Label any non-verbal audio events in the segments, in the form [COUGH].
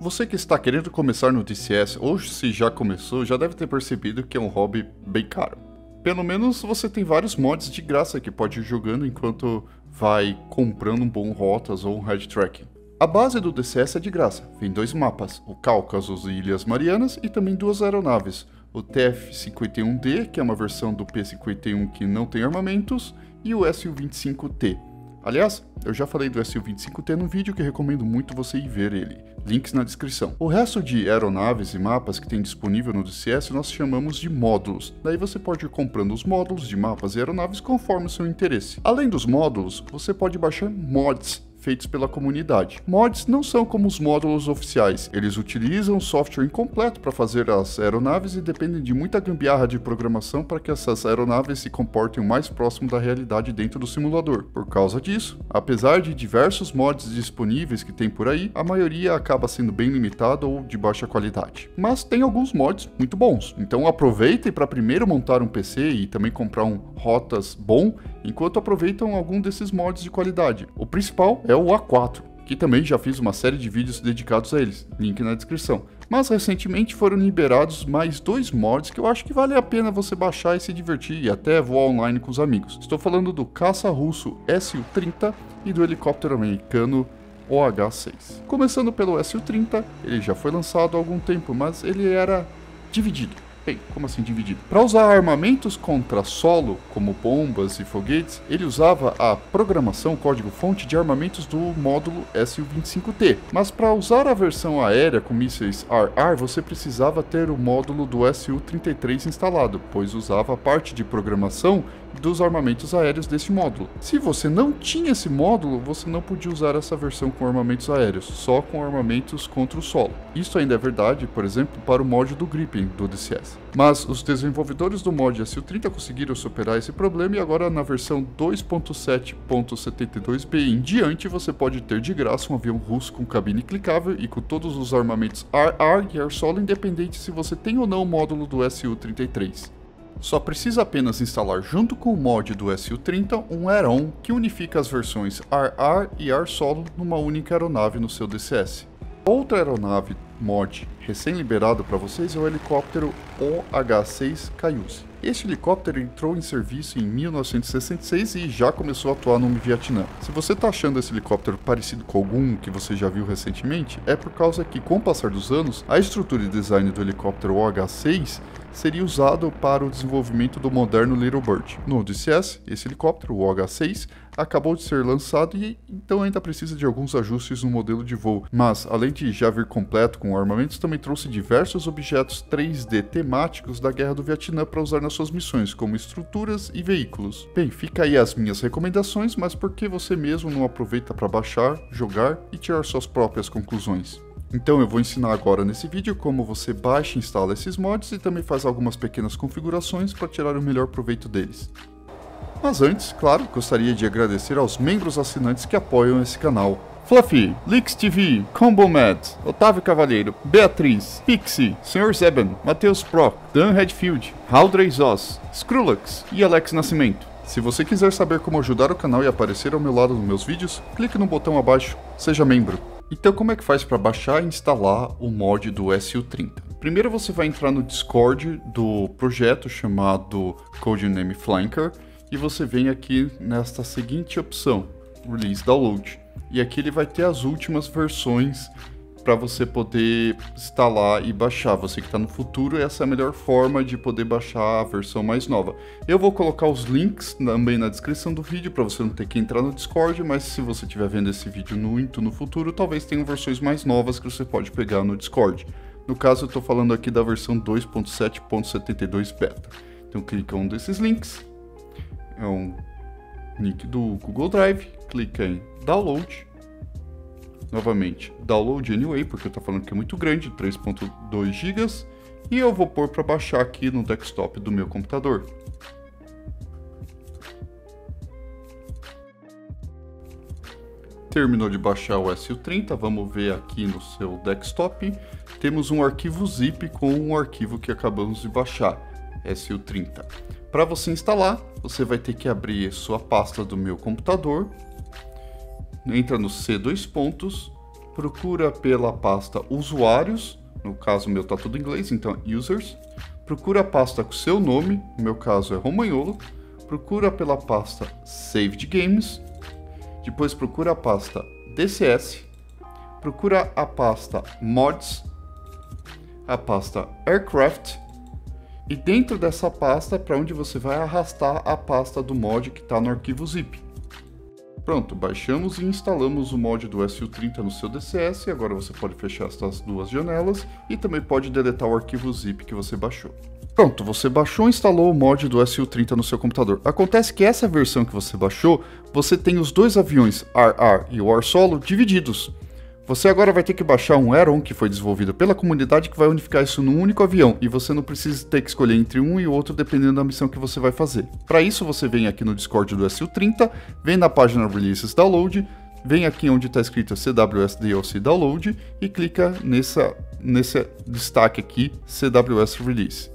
Você que está querendo começar no DCS ou se já começou, já deve ter percebido que é um hobby bem caro. Pelo menos você tem vários mods de graça que pode ir jogando enquanto vai comprando um bom Rotas ou um Head Tracking. A base do DCS é de graça, vem dois mapas, o Cáucaso e Ilhas Marianas e também duas aeronaves, o TF-51D, que é uma versão do P-51 que não tem armamentos, e o Su-25T, Aliás, eu já falei do SU-25T no vídeo que recomendo muito você ir ver ele. Links na descrição. O resto de aeronaves e mapas que tem disponível no DCS nós chamamos de módulos. Daí você pode ir comprando os módulos de mapas e aeronaves conforme o seu interesse. Além dos módulos, você pode baixar mods feitos pela comunidade. Mods não são como os módulos oficiais, eles utilizam software incompleto para fazer as aeronaves e dependem de muita gambiarra de programação para que essas aeronaves se comportem o mais próximo da realidade dentro do simulador. Por causa disso, apesar de diversos mods disponíveis que tem por aí, a maioria acaba sendo bem limitada ou de baixa qualidade. Mas tem alguns mods muito bons, então aproveitem para primeiro montar um PC e também comprar um rotas bom, enquanto aproveitam algum desses mods de qualidade. O principal é o A4, que também já fiz uma série de vídeos dedicados a eles, link na descrição. Mas recentemente foram liberados mais dois mods que eu acho que vale a pena você baixar e se divertir e até voar online com os amigos. Estou falando do caça russo Su-30 e do helicóptero americano OH-6. Começando pelo Su-30, ele já foi lançado há algum tempo, mas ele era dividido Bem, como assim dividido? Para usar armamentos contra solo, como bombas e foguetes, ele usava a programação código-fonte de armamentos do módulo Su-25T. Mas para usar a versão aérea com mísseis RR, você precisava ter o módulo do Su-33 instalado, pois usava a parte de programação dos armamentos aéreos desse módulo. Se você não tinha esse módulo, você não podia usar essa versão com armamentos aéreos, só com armamentos contra o solo. Isso ainda é verdade, por exemplo, para o mod do Gripen do DCS. Mas os desenvolvedores do mod SU-30 conseguiram superar esse problema e agora na versão 2.7.72b em diante você pode ter de graça um avião russo com cabine clicável e com todos os armamentos AR e Air Solo independente se você tem ou não o módulo do SU-33. Só precisa apenas instalar junto com o mod do SU-30 um add-on que unifica as versões AR e AR Solo numa única aeronave no seu DCS. Outra aeronave mod recém-liberado para vocês é o helicóptero OH-6 Cayuse. Este helicóptero entrou em serviço em 1966 e já começou a atuar no Vietnã. Se você está achando esse helicóptero parecido com algum que você já viu recentemente, é por causa que, com o passar dos anos, a estrutura e design do helicóptero OH-6 seria usado para o desenvolvimento do moderno Little Bird. No DCS, esse helicóptero, o OH-6, acabou de ser lançado e então ainda precisa de alguns ajustes no modelo de voo, mas além de já vir completo com armamentos, também trouxe diversos objetos 3D temáticos da Guerra do Vietnã para usar nas suas missões, como estruturas e veículos. Bem, fica aí as minhas recomendações, mas por que você mesmo não aproveita para baixar, jogar e tirar suas próprias conclusões? Então eu vou ensinar agora nesse vídeo como você baixa e instala esses mods e também faz algumas pequenas configurações para tirar o melhor proveito deles. Mas antes, claro, gostaria de agradecer aos membros assinantes que apoiam esse canal. Fluffy, Lix TV, Combo Mad, Otávio Cavalheiro, Beatriz, Pixie, Sr. Zeben, Matheus Proc, Dan Redfield, Haldrey Zoss, Skrulux e Alex Nascimento. Se você quiser saber como ajudar o canal e aparecer ao meu lado nos meus vídeos, clique no botão abaixo, seja membro. Então como é que faz para baixar e instalar o mod do SU30? Primeiro você vai entrar no Discord do projeto chamado Codename Flanker e você vem aqui nesta seguinte opção, Release Download. E aqui ele vai ter as últimas versões para você poder instalar e baixar. Você que está no futuro, essa é a melhor forma de poder baixar a versão mais nova. Eu vou colocar os links também na descrição do vídeo para você não ter que entrar no Discord, mas se você estiver vendo esse vídeo muito no futuro, talvez tenham versões mais novas que você pode pegar no Discord. No caso, eu estou falando aqui da versão 2.7.72 beta. Então clica em um desses links, é um link do Google Drive, clica em Download novamente download anyway, porque eu tô falando que é muito grande, 3.2 GB, e eu vou pôr para baixar aqui no desktop do meu computador. Terminou de baixar o SU30, vamos ver aqui no seu desktop. Temos um arquivo zip com um arquivo que acabamos de baixar, SU30. Para você instalar, você vai ter que abrir sua pasta do meu computador entra no C dois pontos, procura pela pasta usuários, no caso meu tá tudo em inglês, então users, procura a pasta com seu nome, no meu caso é Romagnolo, procura pela pasta Saved Games, depois procura a pasta DCS, procura a pasta Mods, a pasta Aircraft, e dentro dessa pasta para onde você vai arrastar a pasta do mod que está no arquivo zip. Pronto, baixamos e instalamos o mod do SU30 no seu DCS, agora você pode fechar essas duas janelas e também pode deletar o arquivo zip que você baixou. Pronto, você baixou e instalou o mod do SU30 no seu computador. Acontece que essa versão que você baixou, você tem os dois aviões RR e o R Solo divididos. Você agora vai ter que baixar um Aeron que foi desenvolvido pela comunidade que vai unificar isso num único avião e você não precisa ter que escolher entre um e outro dependendo da missão que você vai fazer. Para isso você vem aqui no Discord do SU30, vem na página Releases Download, vem aqui onde está escrito CWS DLC Download e clica nessa, nesse destaque aqui CWS Release.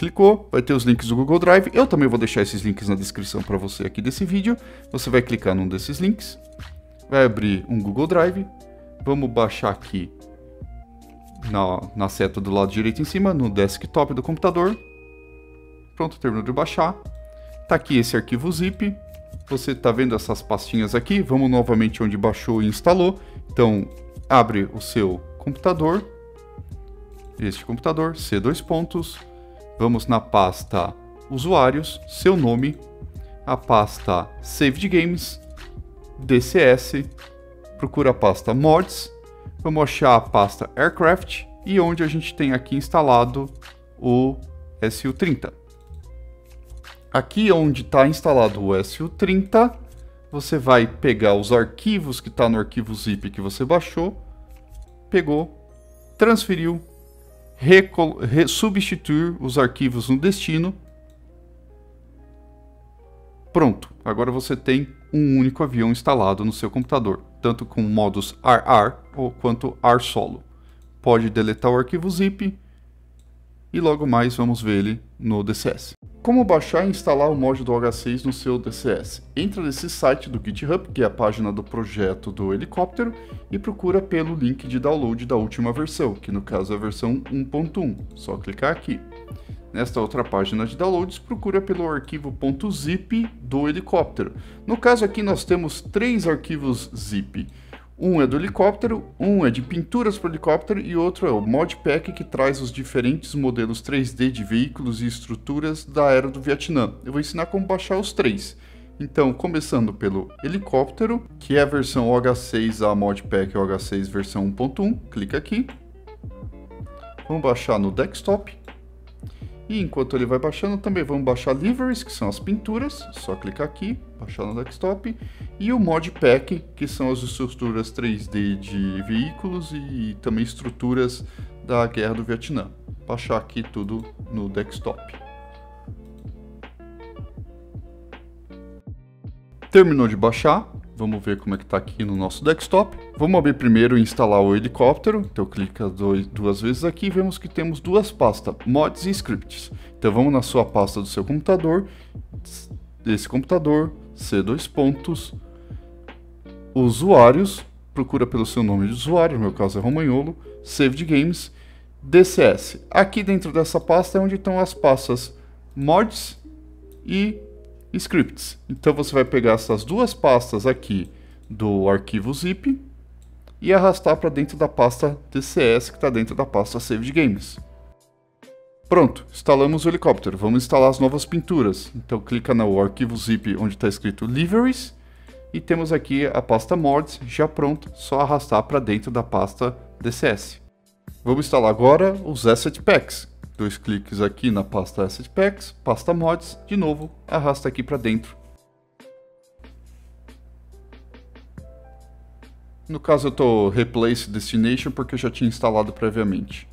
Clicou, vai ter os links do Google Drive. Eu também vou deixar esses links na descrição para você aqui desse vídeo. Você vai clicar num desses links, vai abrir um Google Drive, Vamos baixar aqui na, na seta do lado direito em cima, no desktop do computador. Pronto, terminou de baixar. Tá aqui esse arquivo zip. Você tá vendo essas pastinhas aqui? Vamos novamente onde baixou e instalou. Então, abre o seu computador. Este computador, C2 pontos. Vamos na pasta usuários, seu nome, a pasta Saved Games, DCS, procura a pasta mods, vamos achar a pasta aircraft e onde a gente tem aqui instalado o SU-30. Aqui onde está instalado o SU-30, você vai pegar os arquivos que está no arquivo zip que você baixou, pegou, transferiu, substituir os arquivos no destino. Pronto, agora você tem um único avião instalado no seu computador tanto com modos RR ou quanto R solo. Pode deletar o arquivo zip e logo mais vamos ver ele no DCS. Como baixar e instalar o mod do H6 no seu DCS? Entra nesse site do GitHub, que é a página do projeto do helicóptero, e procura pelo link de download da última versão, que no caso é a versão 1.1. Só clicar aqui. Nesta outra página de downloads, procura pelo arquivo .zip do helicóptero. No caso aqui nós temos três arquivos zip. Um é do helicóptero, um é de pinturas para o helicóptero e outro é o modpack que traz os diferentes modelos 3D de veículos e estruturas da era do Vietnã. Eu vou ensinar como baixar os três. Então, começando pelo helicóptero, que é a versão OH6 a modpack OH6 versão 1.1, clica aqui. Vamos baixar no desktop. E enquanto ele vai baixando, também vamos baixar liveries, que são as pinturas, só clicar aqui, baixar no desktop, e o modpack, que são as estruturas 3D de veículos e também estruturas da Guerra do Vietnã. Baixar aqui tudo no desktop. Terminou de baixar, Vamos ver como é que está aqui no nosso desktop. Vamos abrir primeiro e instalar o helicóptero. Então clica dois, duas vezes aqui e vemos que temos duas pastas, mods e scripts. Então vamos na sua pasta do seu computador, desse computador, C2 pontos, usuários, procura pelo seu nome de usuário, no meu caso é Romagnolo, Saved Games, DCS. Aqui dentro dessa pasta é onde estão as pastas mods e scripts. Então você vai pegar essas duas pastas aqui do arquivo zip e arrastar para dentro da pasta DCS que está dentro da pasta Saved Games. Pronto, instalamos o helicóptero. Vamos instalar as novas pinturas. Então clica no arquivo zip onde está escrito Liveries e temos aqui a pasta Mods já pronta, só arrastar para dentro da pasta DCS. Vamos instalar agora os Asset Packs, dois cliques aqui na pasta Asset Packs, pasta Mods, de novo, arrasta aqui para dentro. No caso eu estou Replace Destination porque eu já tinha instalado previamente.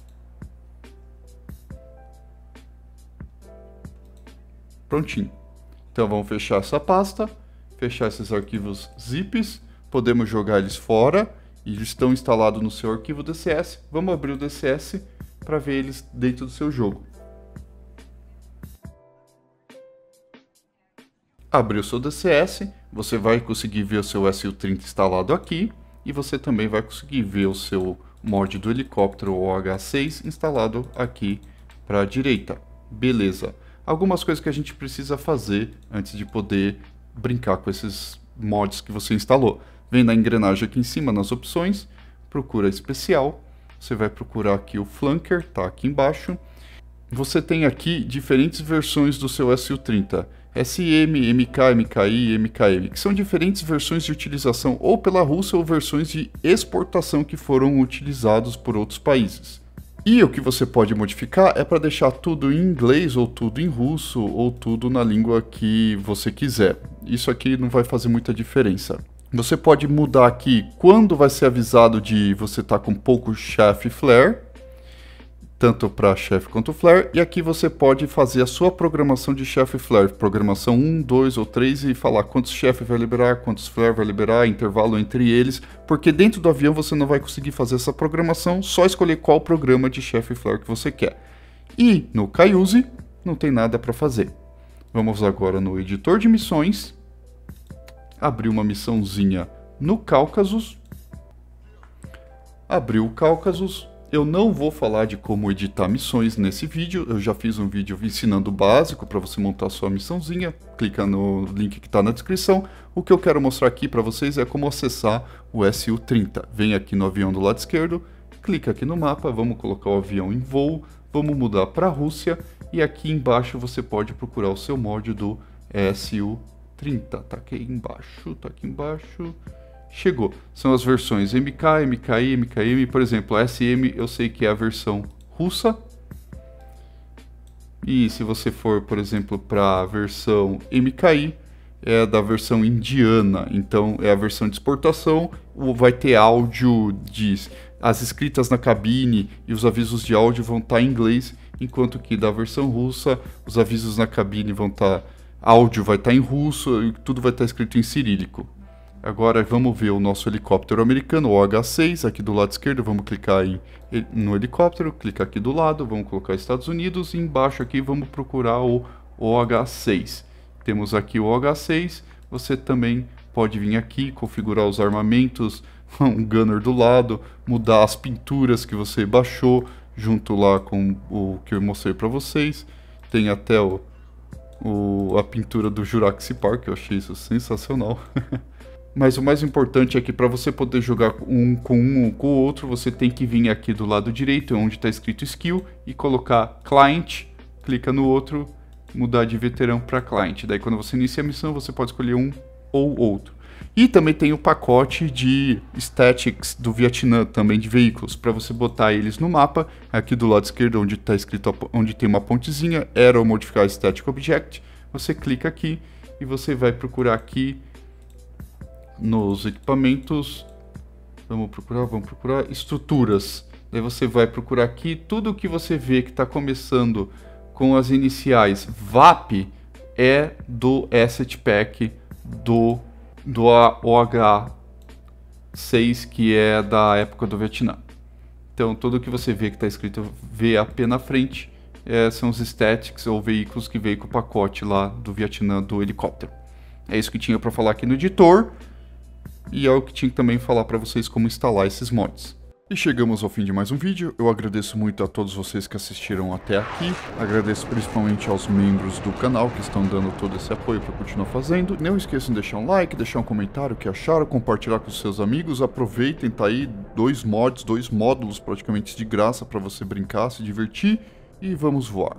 Prontinho. Então vamos fechar essa pasta, fechar esses arquivos zips, podemos jogar eles fora e eles estão instalados no seu arquivo DCS. Vamos abrir o DCS para ver eles dentro do seu jogo. Abrir o seu DCS, você vai conseguir ver o seu SU30 instalado aqui e você também vai conseguir ver o seu mod do helicóptero OH6 instalado aqui para a direita. Beleza. Algumas coisas que a gente precisa fazer antes de poder brincar com esses mods que você instalou. Vem na engrenagem aqui em cima nas opções, procura especial, você vai procurar aqui o flanker, tá aqui embaixo. Você tem aqui diferentes versões do seu SU-30. SM, MK, MKI, MKM, que são diferentes versões de utilização ou pela Rússia ou versões de exportação que foram utilizados por outros países. E o que você pode modificar é para deixar tudo em inglês ou tudo em russo ou tudo na língua que você quiser. Isso aqui não vai fazer muita diferença. Você pode mudar aqui quando vai ser avisado de você estar tá com pouco chef flare tanto para Chef quanto Flare, e aqui você pode fazer a sua programação de Chef Flare, programação 1, 2 ou 3 e falar quantos Chef vai liberar, quantos Flare vai liberar, intervalo entre eles, porque dentro do avião você não vai conseguir fazer essa programação, só escolher qual programa de Chef Flare que você quer. E no Caiuse não tem nada para fazer. Vamos agora no editor de missões, abrir uma missãozinha no Cáucasos, abrir o Cáucasos, eu não vou falar de como editar missões nesse vídeo, eu já fiz um vídeo ensinando o básico para você montar sua missãozinha, clica no link que está na descrição. O que eu quero mostrar aqui para vocês é como acessar o SU-30. Vem aqui no avião do lado esquerdo, clica aqui no mapa, vamos colocar o avião em voo, vamos mudar para a Rússia e aqui embaixo você pode procurar o seu mod do SU-30. Tá aqui embaixo, tá aqui embaixo chegou. São as versões MK, MKI, MKM, por exemplo, a SM eu sei que é a versão russa. E se você for, por exemplo, para a versão MKI, é da versão indiana, então é a versão de exportação, vai ter áudio de as escritas na cabine e os avisos de áudio vão estar tá em inglês, enquanto que da versão russa, os avisos na cabine vão estar tá, áudio vai estar tá em russo e tudo vai estar escrito em cirílico. Agora vamos ver o nosso helicóptero americano, o H6, aqui do lado esquerdo, vamos clicar em, no helicóptero, clicar aqui do lado, vamos colocar Estados Unidos e embaixo aqui vamos procurar o OH6. Temos aqui o OH6, você também pode vir aqui, configurar os armamentos, [LAUGHS] um gunner do lado, mudar as pinturas que você baixou, junto lá com o que eu mostrei para vocês. Tem até o, o, a pintura do Jurassic Park, eu achei isso sensacional. [LAUGHS] Mas o mais importante é que para você poder jogar um com um ou com o outro, você tem que vir aqui do lado direito, onde está escrito Skill, e colocar Client, clica no outro, mudar de veterano para Client. Daí quando você inicia a missão, você pode escolher um ou outro. E também tem o pacote de statics do Vietnã, também de veículos, para você botar eles no mapa, aqui do lado esquerdo, onde está escrito, onde tem uma pontezinha, Arrow Modificar Static Object, você clica aqui e você vai procurar aqui nos equipamentos, vamos procurar, vamos procurar estruturas. Daí você vai procurar aqui tudo que você vê que está começando com as iniciais VAP é do Asset Pack do, do OH6, que é da época do Vietnã. Então, tudo que você vê que está escrito VAP na frente é, são os statics ou veículos que veio com o pacote lá do Vietnã do helicóptero. É isso que tinha para falar aqui no editor e é o que tinha que também falar para vocês como instalar esses mods. E chegamos ao fim de mais um vídeo, eu agradeço muito a todos vocês que assistiram até aqui, agradeço principalmente aos membros do canal que estão dando todo esse apoio para continuar fazendo. Não esqueçam de deixar um like, deixar um comentário o que acharam, compartilhar com seus amigos, aproveitem, tá aí dois mods, dois módulos praticamente de graça para você brincar, se divertir e vamos voar.